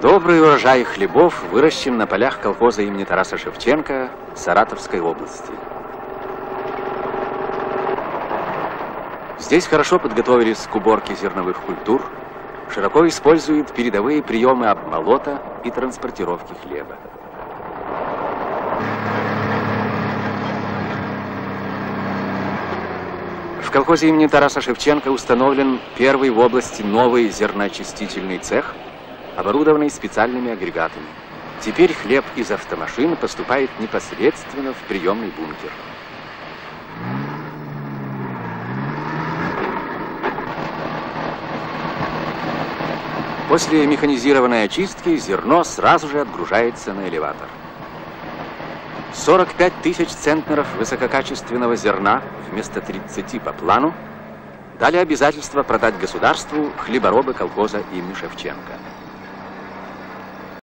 Добрый урожай хлебов выращен на полях колхоза имени Тараса Шевченко Саратовской области. Здесь хорошо подготовились к уборке зерновых культур, широко используют передовые приемы обмолота и транспортировки хлеба. В колхозе имени Тараса Шевченко установлен первый в области новый зерноочистительный цех, оборудованный специальными агрегатами. Теперь хлеб из автомашины поступает непосредственно в приемный бункер. После механизированной очистки зерно сразу же отгружается на элеватор. 45 тысяч центнеров высококачественного зерна вместо 30 по плану дали обязательство продать государству хлеборобы колхоза имени Шевченко.